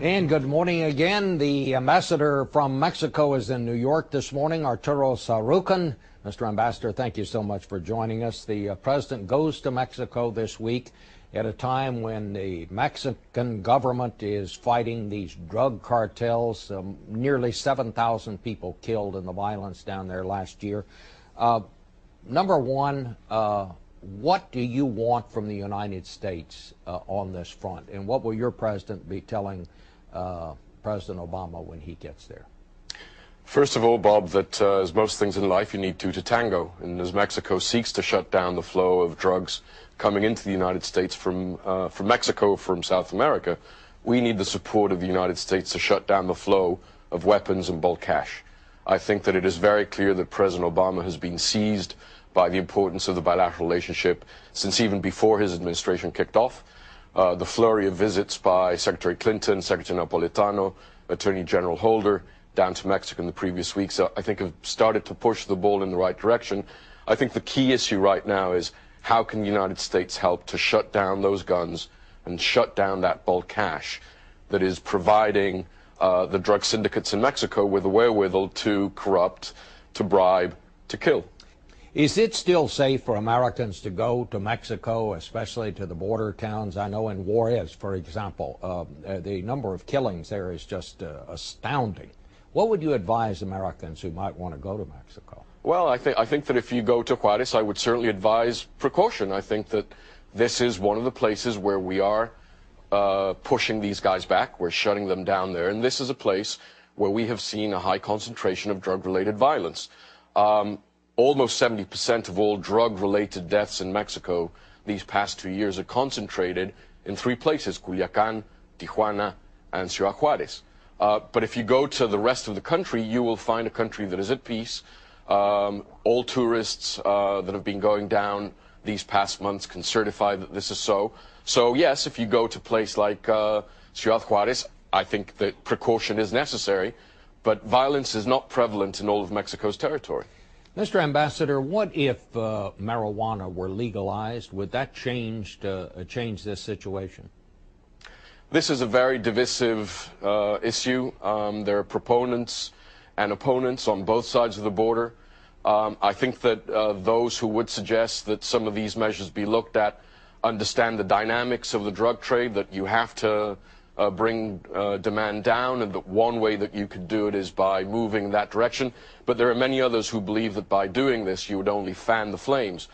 And good morning again. The ambassador from Mexico is in New York this morning, Arturo Sarukhan. Mr. Ambassador, thank you so much for joining us. The uh, president goes to Mexico this week at a time when the Mexican government is fighting these drug cartels. Um, nearly 7,000 people killed in the violence down there last year. Uh, number one, uh, what do you want from the United States uh, on this front? And what will your president be telling uh, President Obama when he gets there? First of all, Bob, that uh, as most things in life, you need two to tango. And as Mexico seeks to shut down the flow of drugs coming into the United States from, uh, from Mexico, from South America, we need the support of the United States to shut down the flow of weapons and bulk cash. I think that it is very clear that President Obama has been seized by the importance of the bilateral relationship since even before his administration kicked off. Uh, the flurry of visits by Secretary Clinton, Secretary Napolitano, Attorney General Holder down to Mexico in the previous weeks, uh, I think have started to push the ball in the right direction. I think the key issue right now is how can the United States help to shut down those guns and shut down that bulk cash that is providing uh, the drug syndicates in Mexico with the wherewithal to corrupt, to bribe, to kill. Is it still safe for Americans to go to Mexico, especially to the border towns? I know in Juarez, for example, uh, the number of killings there is just uh, astounding. What would you advise Americans who might want to go to Mexico? Well, I think I think that if you go to Juarez, I would certainly advise precaution. I think that this is one of the places where we are uh, pushing these guys back. We're shutting them down there, and this is a place where we have seen a high concentration of drug-related violence. Um, almost 70% of all drug-related deaths in Mexico these past two years are concentrated in three places, Culiacan, Tijuana, and Ciudad Juarez. Uh, but if you go to the rest of the country, you will find a country that is at peace. Um, all tourists uh, that have been going down these past months can certify that this is so. So yes, if you go to a place like uh, Ciudad Juarez, I think that precaution is necessary, but violence is not prevalent in all of Mexico's territory. Mr. Ambassador, what if uh, marijuana were legalized? Would that change uh, change this situation? This is a very divisive uh, issue. Um, there are proponents and opponents on both sides of the border. Um, I think that uh, those who would suggest that some of these measures be looked at understand the dynamics of the drug trade, that you have to uh, bring uh, demand down, and that one way that you could do it is by moving in that direction. But there are many others who believe that by doing this, you would only fan the flames.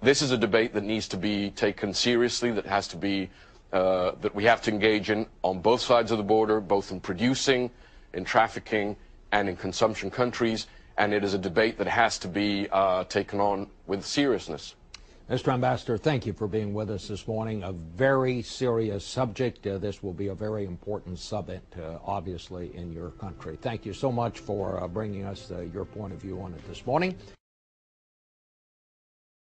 This is a debate that needs to be taken seriously, that has to be, uh, that we have to engage in on both sides of the border, both in producing, in trafficking, and in consumption countries. And it is a debate that has to be uh, taken on with seriousness. Mr. Ambassador, thank you for being with us this morning. A very serious subject. Uh, this will be a very important summit, uh, obviously, in your country. Thank you so much for uh, bringing us uh, your point of view on it this morning.